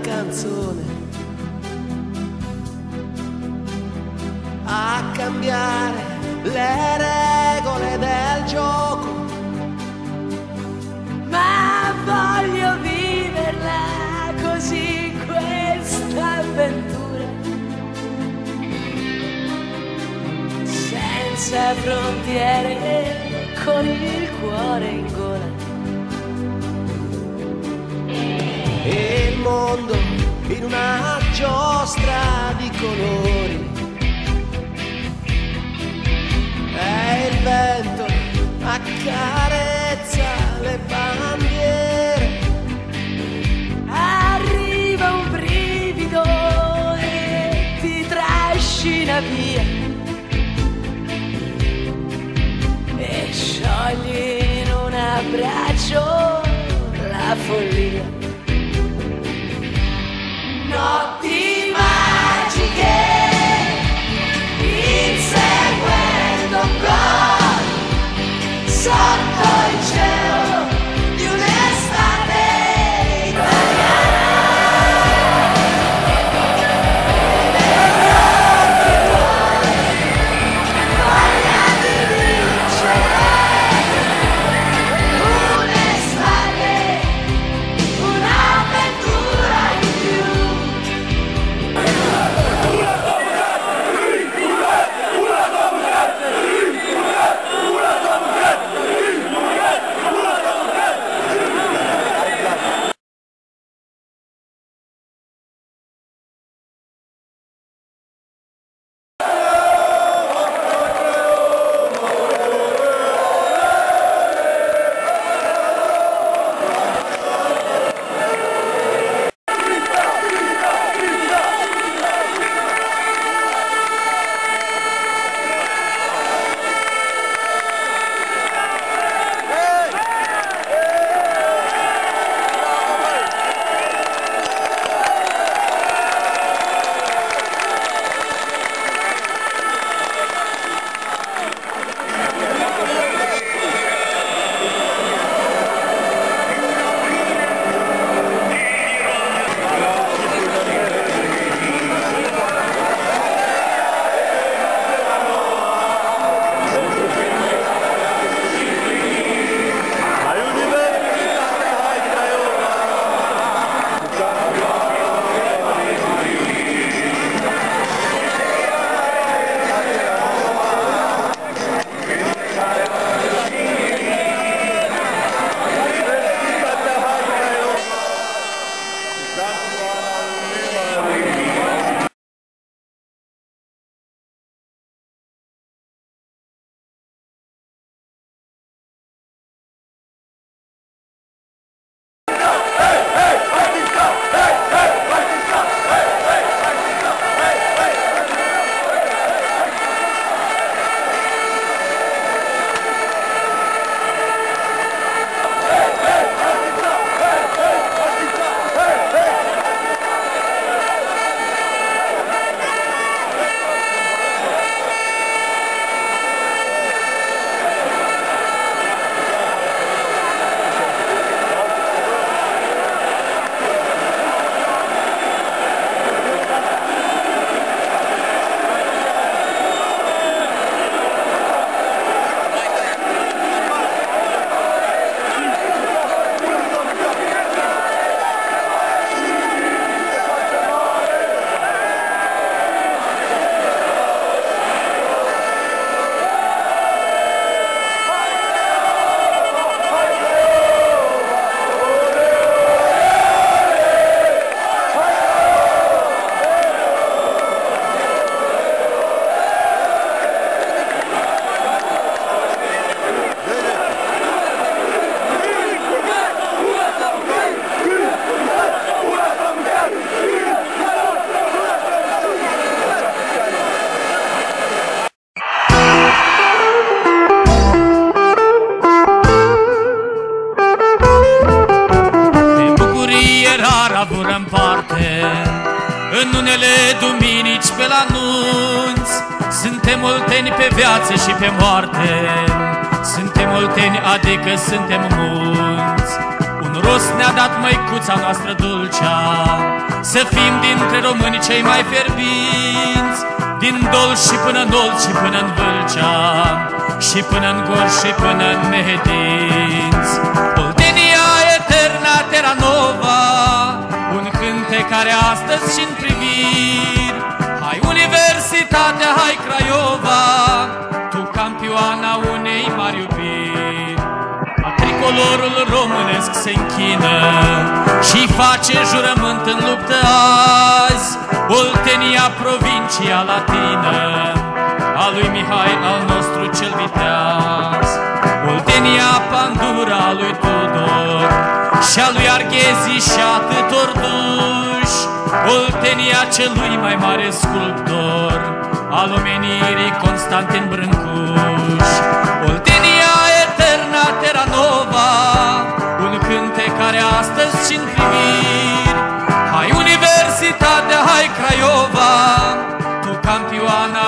canzone a cambiare le regole del gioco, ma voglio viverla così questa avventura, senza frontiere con il cuore in gola. In una giostra di colori. E il vento accarezza le bandiere. Arriva un brivido e ti trascina via. E sciogli in un abbraccio la follia. not rar avurăm parte În unele duminici pe la nunți Suntem olteni pe viață și pe moarte Suntem olteni, adică suntem mulți Un rost ne-a dat măicuța noastră dulcea Să fim dintre români cei mai fierbinți Din Dol și până în Dol și până în Vâlcea Și până în Gor și până în Mehedinți astăzi și în priviri. Hai Universitatea, hai Craiova Tu campioana unei mari iubiri. A tricolorul românesc se închină Și face jurământ în luptă azi. Oltenia, provincia latină A lui Mihai, al nostru cel viteaz. Oltenia, Pandura, a lui Tudor Și a lui Arghezi și atâtor duși Oltenia celui mai mare sculptor Al omenirii Constantin Brâncuș. Oltenia eterna Terra Nova Un cântec care astăzi și în Hai Universitatea, hai Craiova Tu campioana